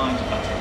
minds better.